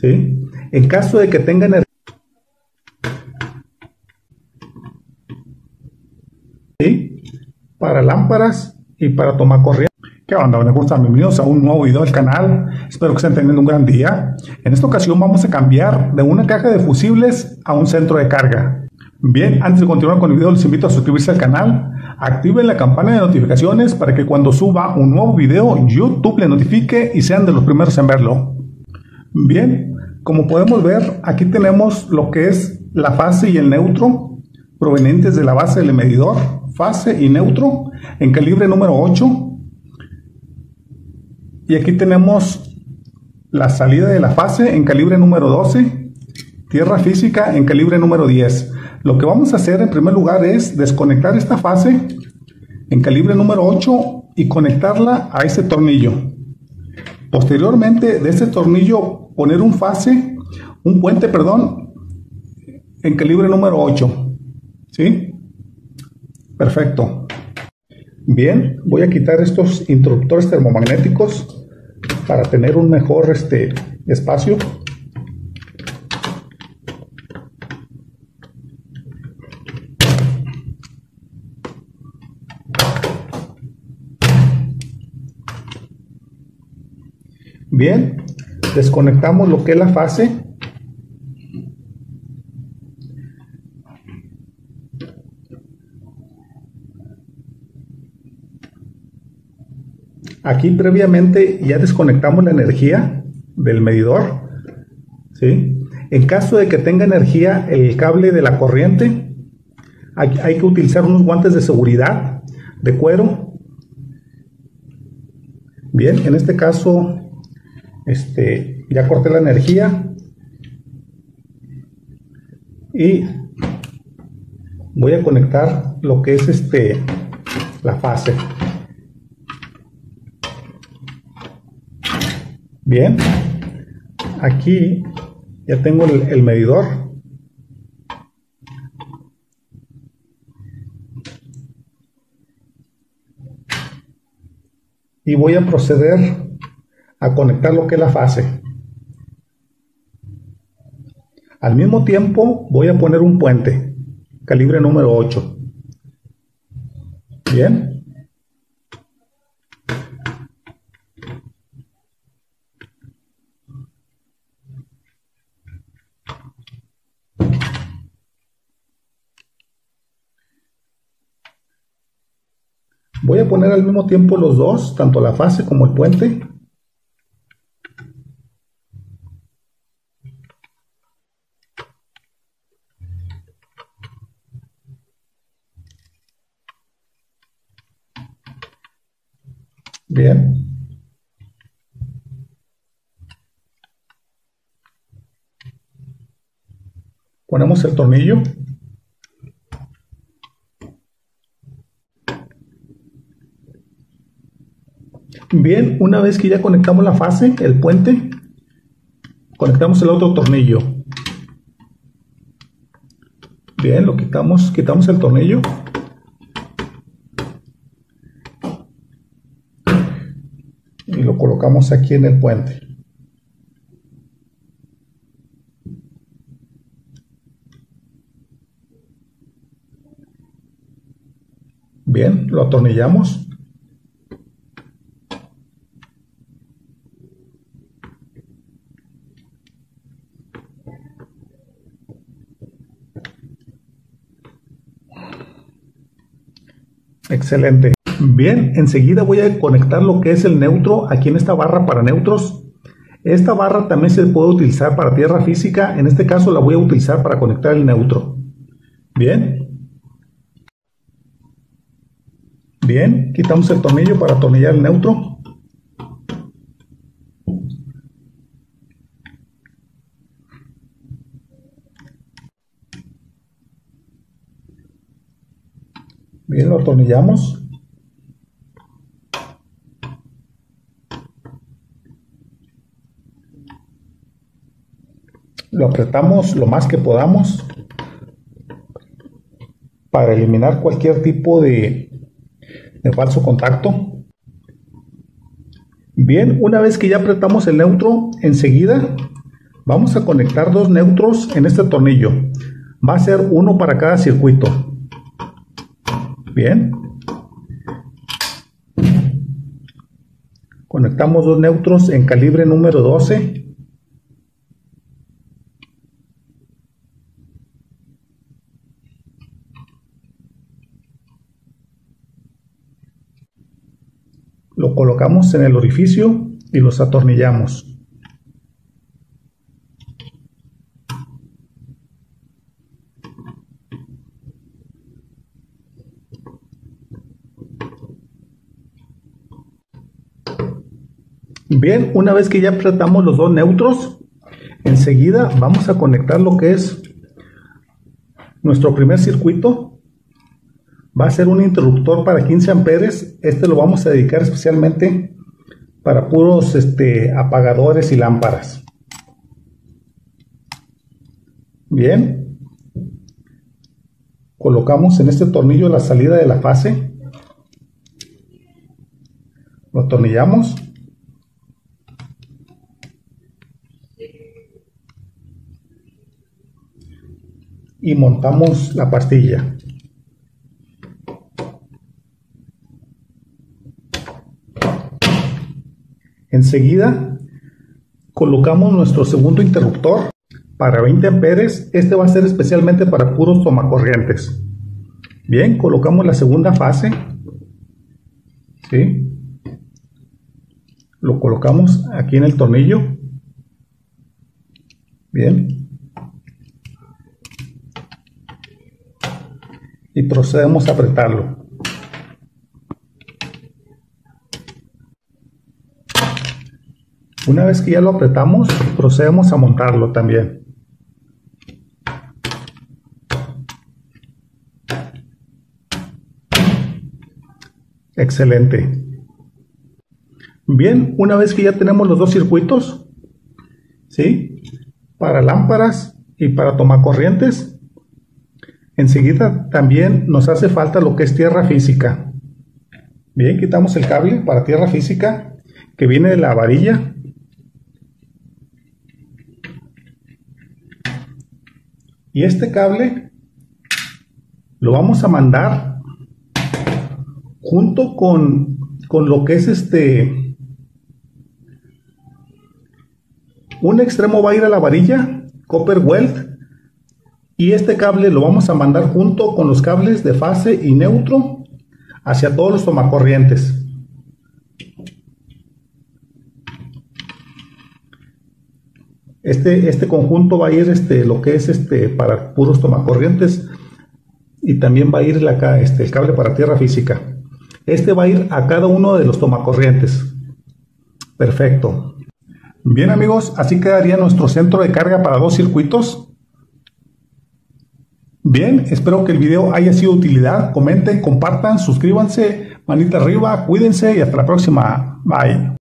¿sí? En caso de que tenga energía para lámparas y para tomar corriente. ¿Qué onda? ¿Me gustan? Bienvenidos a un nuevo video del canal. Espero que estén teniendo un gran día. En esta ocasión vamos a cambiar de una caja de fusibles a un centro de carga. Bien, antes de continuar con el video les invito a suscribirse al canal, activen la campana de notificaciones para que cuando suba un nuevo video YouTube le notifique y sean de los primeros en verlo. Bien, como podemos ver aquí tenemos lo que es la fase y el neutro provenientes de la base del medidor, fase y neutro en calibre número 8. Y aquí tenemos la salida de la fase en calibre número 12, tierra física en calibre número 10. Lo que vamos a hacer en primer lugar es desconectar esta fase en calibre número 8 y conectarla a ese tornillo. Posteriormente de ese tornillo poner un fase, un puente, perdón, en calibre número 8. ¿Sí? Perfecto. Bien, voy a quitar estos interruptores termomagnéticos para tener un mejor este, espacio. Bien, desconectamos lo que es la fase. Aquí previamente ya desconectamos la energía del medidor. ¿sí? En caso de que tenga energía el cable de la corriente, hay, hay que utilizar unos guantes de seguridad de cuero. Bien, en este caso este, ya corté la energía. Y voy a conectar lo que es este la fase. Bien. Aquí ya tengo el, el medidor. Y voy a proceder a conectar lo que es la fase. Al mismo tiempo voy a poner un puente, calibre número 8. Bien. Voy a poner al mismo tiempo los dos, tanto la fase como el puente. Bien. Ponemos el tornillo. Bien, una vez que ya conectamos la fase, el puente, conectamos el otro tornillo. Bien, lo quitamos, quitamos el tornillo. Y lo colocamos aquí en el puente. Bien, lo atornillamos. Excelente. Bien, enseguida voy a conectar lo que es el neutro aquí en esta barra para neutros. Esta barra también se puede utilizar para tierra física. En este caso la voy a utilizar para conectar el neutro. Bien. Bien, quitamos el tornillo para atornillar el neutro. Bien, lo atornillamos. Lo apretamos lo más que podamos para eliminar cualquier tipo de, de falso contacto. Bien, una vez que ya apretamos el neutro, enseguida Vamos a conectar dos neutros en este tornillo. Va a ser uno para cada circuito. Bien. Conectamos dos neutros en calibre número 12. Lo colocamos en el orificio y los atornillamos. Bien, una vez que ya apretamos los dos neutros, enseguida vamos a conectar lo que es nuestro primer circuito. Va a ser un interruptor para 15 amperes. Este lo vamos a dedicar especialmente para puros este, apagadores y lámparas. Bien. Colocamos en este tornillo la salida de la fase. Lo atornillamos. y montamos la pastilla. Enseguida colocamos nuestro segundo interruptor para 20 amperes. Este va a ser especialmente para puros tomacorrientes. Bien, colocamos la segunda fase. ¿Sí? Lo colocamos aquí en el tornillo. Bien. y procedemos a apretarlo. Una vez que ya lo apretamos, procedemos a montarlo también. Excelente. Bien, una vez que ya tenemos los dos circuitos, ¿sí? Para lámparas y para tomacorrientes, Enseguida también nos hace falta lo que es tierra física. Bien, quitamos el cable para tierra física que viene de la varilla. Y este cable lo vamos a mandar junto con, con lo que es este... Un extremo va a ir a la varilla, copper weld, y este cable lo vamos a mandar junto con los cables de fase y neutro hacia todos los tomacorrientes. Este, este conjunto va a ir este, lo que es este, para puros tomacorrientes y también va a ir la, este, el cable para tierra física. Este va a ir a cada uno de los tomacorrientes. Perfecto. Bien amigos, así quedaría nuestro centro de carga para dos circuitos. Bien, espero que el video haya sido de utilidad. Comenten, compartan, suscríbanse, manita arriba, cuídense y hasta la próxima. Bye.